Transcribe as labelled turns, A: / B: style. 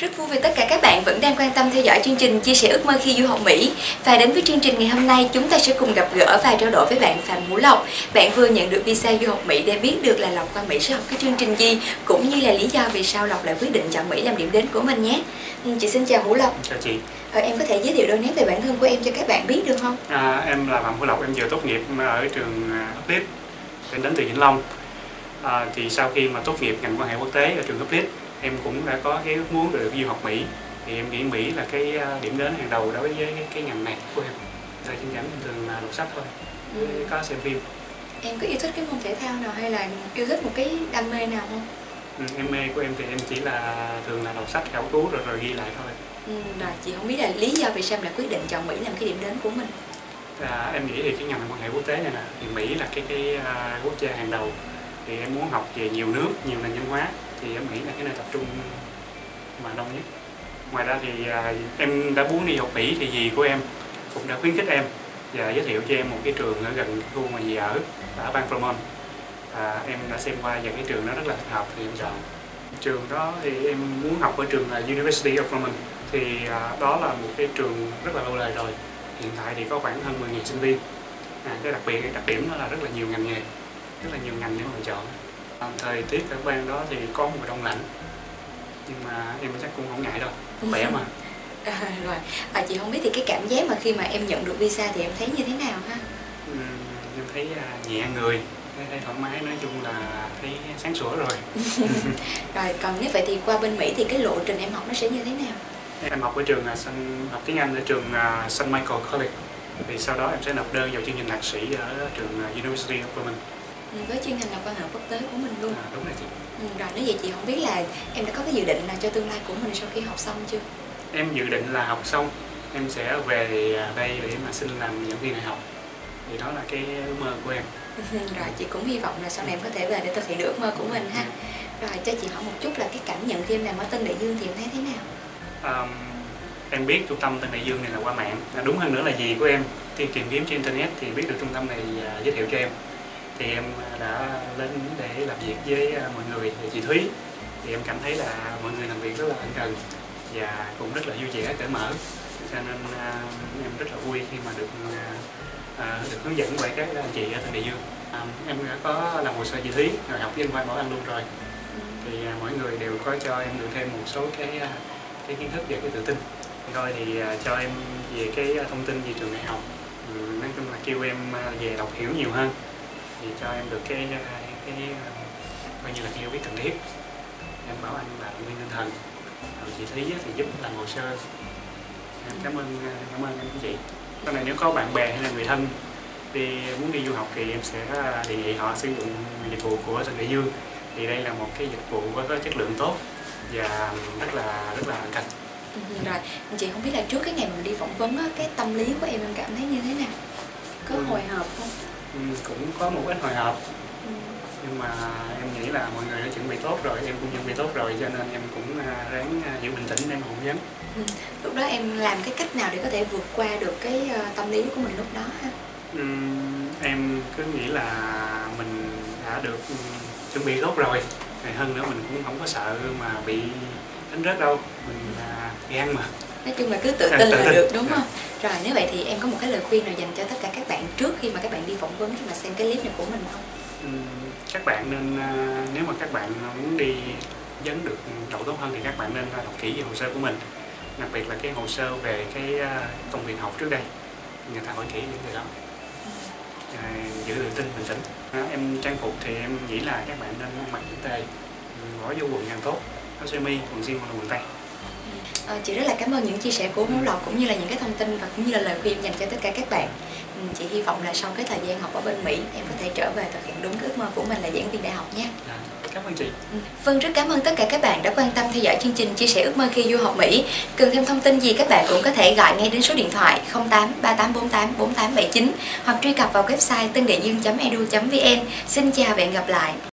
A: Rất vui vì tất cả các bạn vẫn đang quan tâm theo dõi chương trình Chia sẻ ước mơ khi du học Mỹ. Và đến với chương trình ngày hôm nay, chúng ta sẽ cùng gặp gỡ và trao đổi với bạn Phạm Vũ Lộc. Bạn vừa nhận được visa du học Mỹ để biết được là Lộc qua Mỹ sẽ học cái chương trình gì, cũng như là lý do vì sao Lộc lại quyết định chọn Mỹ làm điểm đến của mình nhé. Ừ, Chị xin chào Vũ Lộc.
B: Chào chị,
A: Ờ, em có thể giới thiệu đôi nét về bản thân của em cho các bạn biết được không?
B: à, em là Phạm Phú Lộc, em vừa tốt nghiệp ở trường à, Uclit, em đến từ Vĩnh Long. À, thì sau khi mà tốt nghiệp ngành quan hệ quốc tế ở trường Uclit, em cũng đã có cái ước muốn được du học Mỹ. Thì em nghĩ Mỹ là cái à, điểm đến hàng đầu đối với cái, cái ngành này của em. Thời chắn em thường là đọc sách thôi,
A: Ừ.
B: có xem phim.
A: Em có yêu thích cái môn thể thao nào hay là yêu thích một cái đam mê nào không?
B: Ừ, em mê của em thì em chỉ là thường là đọc sách khảo cứu rồi rồi ghi lại thôi.
A: Ừ, rồi chị không biết là lý do vì sao em lại quyết định chọn Mỹ làm cái điểm đến của mình.
B: À, em nghĩ thì cái ngành quan hệ quốc tế này nè thì Mỹ là cái cái à, quốc gia hàng đầu thì em muốn học về nhiều nước nhiều nền văn hóa thì em nghĩ là cái nơi tập trung mà đông nhất. Ngoài ra thì à, em đã muốn đi học Mỹ thì dì của em cũng đã khuyến khích em và giới thiệu cho em một cái trường ở gần khu mà dì ở ở bang Vermont. À, em đã xem qua và cái trường đó rất là thích hợp thì em chọn. Trường đó thì em muốn học ở trường là University of Vermont thì à, đó là một cái trường rất là lâu đời rồi. Hiện tại thì có khoảng hơn 10.000 sinh viên. À, cái đặc biệt cái đặc điểm đó là rất là nhiều ngành nghề rất là nhiều ngành để mà chọn thời tiết ở bang đó thì có mùa đông lạnh. Nhưng mà em chắc cũng không ngại đâu khỏe mà.
A: À, rồi. À, chị không biết thì cái cảm giác mà khi mà em nhận được visa thì em thấy như thế nào ha?
B: Ừm, em thấy à, nhẹ người thấy, thoải mái. Nói chung là thấy sáng sủa rồi.
A: Rồi còn nếu vậy thì qua bên Mỹ thì cái lộ trình em học nó sẽ như thế nào?
B: Em học ở trường là Sun, học tiếng Anh ở trường à, St Michael College. Thì sau đó em sẽ nộp đơn vào chương trình thạc sĩ ở trường à, University of
A: ừ, với chuyên ngành là quan hệ quốc tế của mình luôn.
B: À, đúng rồi chị.
A: Ừ, rồi nếu vậy chị không biết là em đã có cái dự định nào cho tương lai của mình sau khi học xong chưa?
B: Em dự định là học xong em sẽ về đây để mà xin làm giảng viên đại học. Thì đó là cái ước mơ của em.
A: Rồi chị cũng hy vọng là sau này em có thể về để thực hiện được ước mơ của mình ha. Rồi cho chị hỏi một chút là cái cảm nhận khi em làm ở Tân Đại Dương thì em thấy thế nào?
B: Um, em biết trung tâm Tân Đại Dương này là qua mạng. Đúng hơn nữa là gì của em khi tìm kiếm trên internet thì biết được trung tâm này à, giới thiệu cho em thì em đã lên để làm việc với à, mọi người và chị Thúy. Thì em cảm thấy là mọi người làm việc rất là ân cần và cũng rất là vui vẻ cởi mở. Cho nên à, em rất là vui khi mà được à, được hướng dẫn bởi các anh chị ở Tân Đại Dương. Em đã có làm hồ sơ chị Thúy rồi học với anh Khoa Bảo Anh luôn rồi. Thì à, mỗi người đều có cho em được thêm một số cái cái kiến thức về cái tự tin. Rồi thì cho em về cái thông tin về trường đại học. Ừ, nói chung là kêu em về đọc hiểu nhiều hơn thì cho em được cái cái coi như là cái hiểu biết cần thiết. Em bảo anh là động viên tinh thần. Rồi chị Thúy thì giúp làm hồ sơ. Em cảm ơn cảm ơn anh chị sau này nếu có bạn bè hay là người thân đi muốn đi du học thì em sẽ đề nghị họ sử dụng dịch vụ của Tân Đại Dương. Thì đây là một cái dịch vụ có có chất lượng tốt và rất là rất là cạnh
A: ừ, rồi chị không biết là trước cái ngày mình đi phỏng vấn á, cái tâm lý của em em cảm thấy như thế nào?
B: Cũng có một ít hồi hộp.
A: Ừ.
B: nhưng mà em nghĩ là mọi người đã chuẩn bị tốt rồi em cũng chuẩn bị tốt rồi cho nên em cũng à, ráng à, giữ bình tĩnh mà phỏng vấn
A: Ừ. lúc đó em làm cái cách nào để có thể vượt qua được cái ờ, tâm lý của mình lúc đó ha?
B: Em cứ nghĩ là mình đã được ừm, chuẩn bị tốt rồi. Rồi hơn nữa mình cũng không có sợ mà bị đánh rớt đâu. Mình là gan mà.
A: Nói chung là cứ tự tin là được đúng
B: Dạ.
A: không rồi nếu vậy thì em có một cái lời khuyên nào dành cho tất cả các bạn trước khi mà các bạn đi phỏng vấn khi mà xem cái clip này của mình không?
B: Ừm, các bạn nên à, nếu mà các bạn muốn đi vấn được đậu tốt hơn thì các bạn nên à, đọc kỹ về hồ sơ của mình. Đặc biệt là cái hồ sơ về cái à, công việc học trước đây. Người ta hỏi kỹ những điều đó. À, giữ tự tin bình tĩnh. À, em trang phục thì em nghĩ là các bạn nên mặc chỉnh tề bỏ vô quần càng tốt. Áo sơ mi quần jean hoặc là quần tây
A: Ờ, chị rất là cảm ơn những chia sẻ của Vũ Lộc cũng như là những cái thông tin và cũng như là lời khuyên dành cho tất cả các bạn Ừ, chị hy vọng là sau cái thời gian học ở bên Mỹ em có thể trở về thực hiện đúng cái ước mơ của mình là giảng viên đại học nha
B: à, cảm ơn chị.
A: Vâng, rất cảm ơn tất cả các bạn đã quan tâm theo dõi chương trình Chia sẻ ước mơ khi du học Mỹ. Cần thêm thông tin gì các bạn cũng có thể gọi ngay đến số điện thoại 08 3848 4879 hoặc truy cập vào website tân đại dương.edu.vn. Xin chào và hẹn gặp lại.